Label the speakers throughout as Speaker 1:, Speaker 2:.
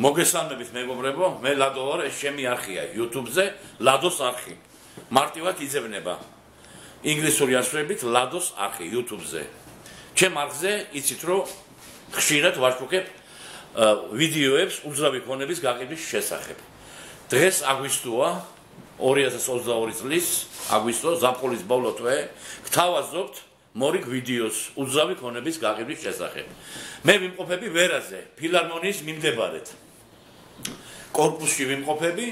Speaker 1: მოგესალმებით მეგობრებო, მე ლადო ვარ, ეს ჩემი არხია YouTube-ზე, ლადოს არხი. მარტივად იძებნება. ინგლისური ასვებით ლადოს არხი YouTube-ზე. ჩემ არხზე იცით რომ ხშირად ვაშუქებ ვიდეოებს უძრავი ფონების გაყიდვის შესახებ. დღეს აგვისტოა 2022 წლის აგვისტო ზაფხულის ბოლო თვე, გთავაზობთ მორიგ ვიდეოს უძრავი ფონების გაყიდვის შესახებ. მე ვიმყოფები ვერაზე, ფილარმონიის მიმდებარედ. კორპუსში ვიმყოფები.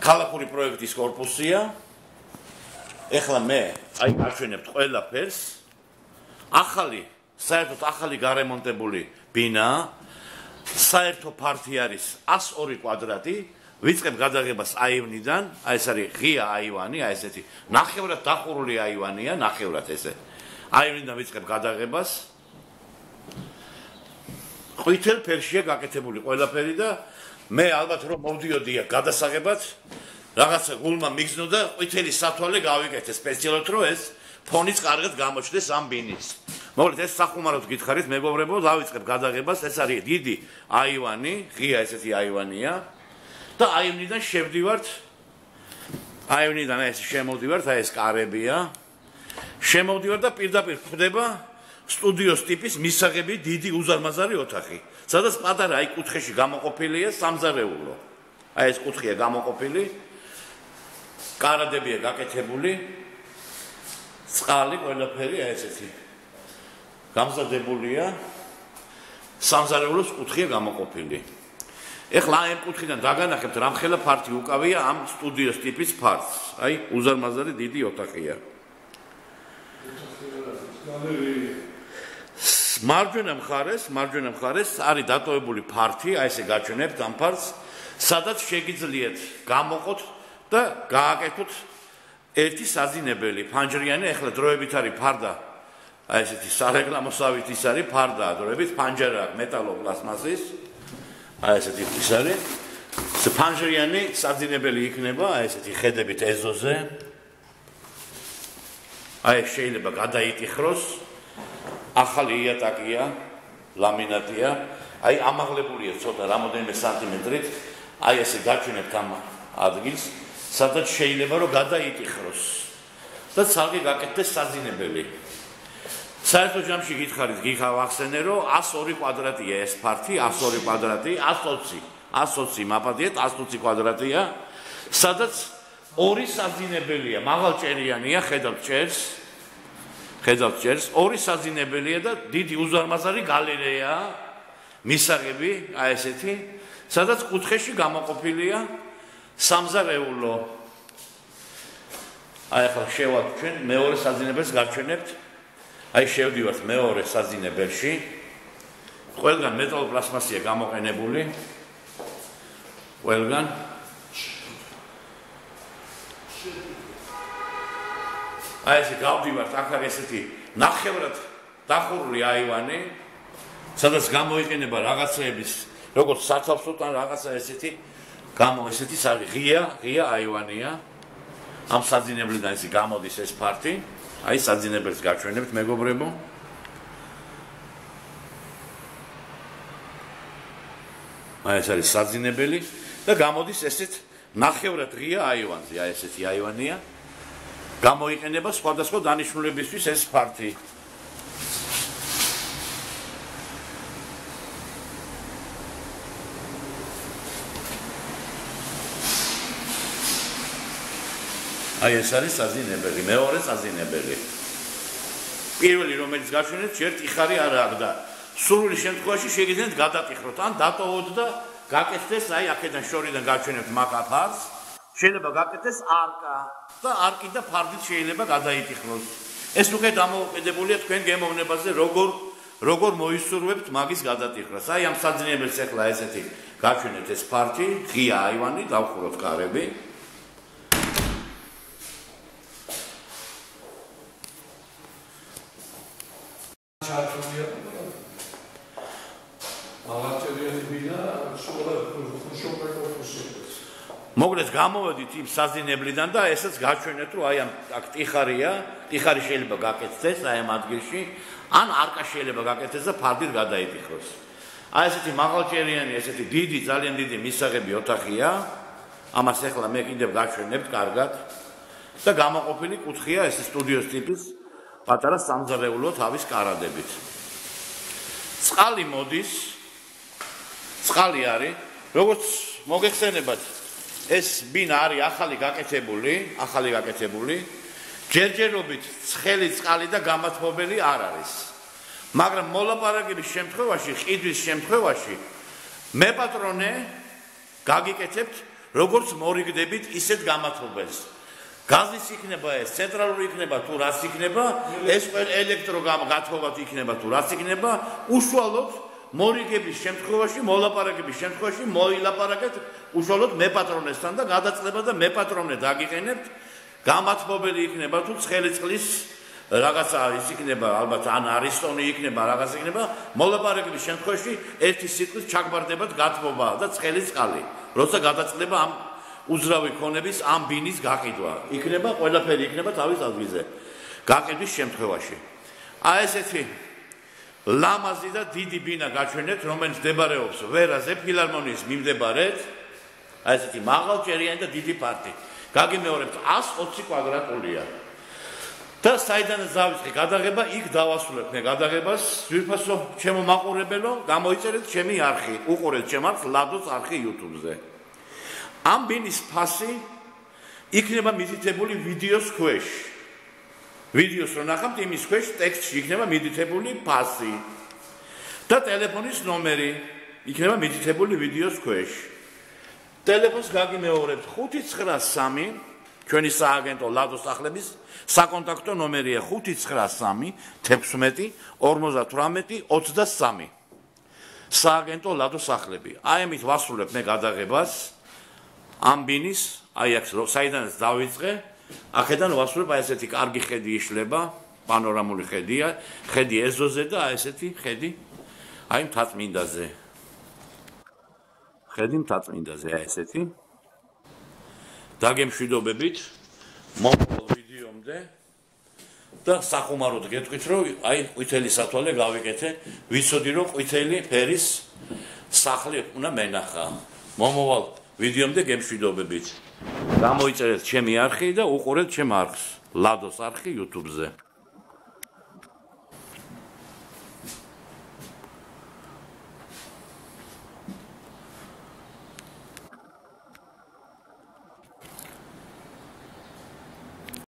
Speaker 1: ქალაქური პროექტის კორპუსია. ეხლა მე აი აჩვენებთ ყველაფერს. ახალი, საერთოდ ახალი გარემონტებული ბინა. საერთო ფართი არის 102 კვადრატი. ვიწყებ გადაღებას აივნიდან, აი ეს არის ღია აივანი, აი ესეთი. ნახევრად დახურული აივანია, ნახევრად ესე. აივნიდან ვიწყებ გადაღებას. ყვითელ ფერშია გაკეთებული ყველაფერი და მე ალბათ რომ მოვდიოდია გადასაღებად რაღაცა გულმა მიგზნოდა ყვითელი სათვალე გავიკეთე სპეციალურად რომ ეს ფონიც კარგად გამოჩნდეს ამ ბინის. მოგლეთ ეს სახუმაროდ გითხარით მეგობრებო, დავიწყებ გადაღებას, ეს არის დიდი აივანი, ღია ესეთი აივანია და აივნიდან შევდივართ აივნიდან ეს შემოვდივართ, აი ეს კარებია. შემოვდივართ და პირდაპირ ხვდება სტუდიოს ტიპის მისაღები დიდი უზარმაზარი ოთახი. სადაც პატარა აი კუთხეში გამოყოფილია სამზარეულო. აი ეს კუთხეა გამოყოფილი. კარადებია გაკეთებული. წყალი ყველაფერი აი ესეთი. გამზადებულია. სამზარეულოს კუთხეა გამოყოფილი. ეხლა ამ კუთხიდან დაგანახებთ რამხელა ფართი უკავია ამ სტუდიოს ტიპის ფართს. აი უზარმაზარი დიდი ოთახია. გალერეა მარჯვენა მხარეს, მარჯვენა მხარეს არის დატოვებული ფართი, აი ესე გაჩვენებთ ამ ფართს, სადაც შეგიძლიათ გამოყოთ და გააკეთოთ ერთი საძინებელი ფანჯრიანი, ახლა დროებით არის ფარდა. აი ესეთი სარეკლამოსავით ის არის ფარდა, დროებით ფანჯარა მეტალოპლასმასის. აი ესეთი ის არის. ფანჯრიანი საძინებელი იქნება, აი ესეთი ხედებით ეზოზე. აი შეიძლება გადაიტიხროს ახალი იატაკია, ლამინატია, აი ამაღლებულია ცოტა რამოდენიმე სანტიმეტრით, აი ესე გაჩვენებთ ამ ადგილს, სადაც შეიძლება რომ გადაიტიხროს. და ცალკე გაკეთდეს საძინებელი. საერთო ჯამში გითხარით, გიხავ ახსენე რომ 102 კვადრატია ეს ფართი, 102 კვადრატი, 120, 120 მაპატია, 120 კვადრატია, სადაც ორი საძინებელია, მაღალჭერიანია, ხედავთ ჭერს, ხედავთ ჭერს, ორი საძინებელია და დიდი უზარმაზარი გალერეა, მისაღები, აი ესეთი, სადაც კუთხეში გამოყოფილია სამზარეულო. აი ახლა შევად ჩვენ მეორე საძინებელს გაჩვენებთ. აი შევდივართ მეორე საძინებელში. ყველგან მეტალოპლასმასია გამოყენებული. ყველგან აი ესე გავდივართ აქ არის ესეთი ნახევრად დახურული აივანი სადაც გამოიყენება რაღაცეების როგორც სათავსოთან რაღაცა ესეთი გამო ესეთი სარი ღია ღია აივანია. ამ საძინებლიდან ესე გამოდის ეს ფარტი აი საძინებელს გაჩვენებთ მეგობრებო. აი ეს არის საძინებელი და გამოდის ესეთ ნახევრად ღია აივანზე. აი ესეთი აივანია გამოიყენება სხვადასხვა დანიშნულებისთვის ეს ფარტი. აი ეს არის საზინებელი, მეორე საზინებელი. პირველი რომელიც გაჩვენეთ, ერთ იხარი არ აქვს და სრული შემთხვევაში შეგიძლიათ გადატიხროთ ან დატოვოთ და გაკეთდეს აი აქედან შორიდან გაჩვენებთ მაგაფარს. შეიძლება გაკეთდეს არკა და არკი და ფარდით შეიძლება გადაიტიხნოს. ეს უკვე დამოუკიდებულია თქვენ გემოვნებაზე, როგორ როგორ მოისურვებთ მაგის გადატიხრას. აი ამ საძინებელს ახლა ესეთი გაჩვენეთ ეს ფარდი, ღია აივანი, დავხუროთ კარები. მოგლეს გამოვედით იმ საზინებლიდან და ესაც გაჩვენეთ რომ აი ამ აქ ტიხარია, ტიხარი შეიძლება გაკეთდეს აი ამ ადგილში, ან არკა შეიძლება გაკეთდეს და ფარდით გადაიტიხოს. აი ესეთი მაღალჭერიანი, ესეთი დიდი, ძალიან დიდი მისაღები ოთახია. ამას ახლა მე კიდევ გაჩვენებთ კარგად. და გამოყოფილი კუთხია ეს სტუდიოს ტიპის პატარა სამზარეულო თავის კარადებით. წყალი მოდის. წყალი არის, როგორც მოგეხსენებათ, ეს ბინა არის ახალი გაკეთებული, ახალი გაკეთებული. ჯერჯერობით ცხელი წყალი და გამათბობელი არ არის. მაგრამ მოლაპარაკების შემთხვევაში, ყიდვის შემთხვევაში მე პატრონე გაგიკეთებთ როგორც მორიგდებით ისეთ გამათბობელს. გაზის იქნება ეს, ცენტრალური იქნება თუ რას იქნება, ეს ელექტროგამათბობა იქნება თუ რას იქნება, უშუალოდ მორიგების შემთხვევაში, მოლაპარაკების შემთხვევაში მოილაპარაკეთ უშუალოდ მე პატრონესთან და გადაწყვეტა და მე პატრონე დაგიყენებთ. გამათბობელი იქნება თუ ცხელი წყლის რაღაცა ის იქნება ალბათ ან არისტონი იქნება რაღაც იქნება. მოლაპარაკების შემთხვევაში ერთი სიტყვის ჩაგბარდებათ გათბობა და ცხელი წყალი როცა გადაწყვეტა ამ უძრავი ქონების ამ ბინის გაყიდვა. იქნება ყველაფერი იქნება თავის ადგილზე. გაყიდვის შემთხვევაში. აი ესეთი ლამაზი და დიდი ბინა გაჩვენეთ რომელიც მდებარეობს ვერაზე ფილარმონიის მიმდებარედ. აი ესეთი მაღალჭერიანი და დიდი პარტი. გაგიმეორებთ 120 კვადრატულია. და საიდან ზავიწყე გადაღება იქ დავასრულებ მე გადაღებას. ძირფასო ჩემო მაყურებელო გამოიწერეთ ჩემი არხი. უყურეთ ჩემ არხს ლადოს არხი YouTube-ზე. ამ ბინის ფასი იქნება მიდითებული ვიდეოს ქვეშ ვიდეოს რო ნახავთ იმის ქვეშ ტექსტში იქნება მიდითებული ფასი და ტელეფონის ნომერი. იქნება მიდითებული ვიდეოს ქვეშ. ტელეფონს გაგიმეორებთ 593 ჩვენი სააგენტო ლადოს სახლების საკონტაქტო ნომერია 593 16 58 23 სააგენტო ლადოს სახლები. აი ამით ვასრულებ მე გადაღებას. ამ ბინის აი აქ საიდანაც დავიწყე ახედან ვასრულებ აი ესეთი კარგი ხედი იშლება პანორამული ხედია ხედი ეზოზე და აი ესეთი ხედი აი მთაწმინდაზე. ხედი მთაწმინდაზე აი ესეთი. დაგემშვიდობებით მომავალ ვიდეომდე და სახუმაროდ გეტყვით რომ აი ყვითელი სათვალე გავიკეთე. ვიცოდი რომ ყვითელი ფერის სახლი უნდა მენახა. მომავალ ვიდეომდე გემშვიდობებით გამოიწერეთ ჩემი არხი და უყურეთ ჩემ არხს. ლადოს არხი YouTube-ზე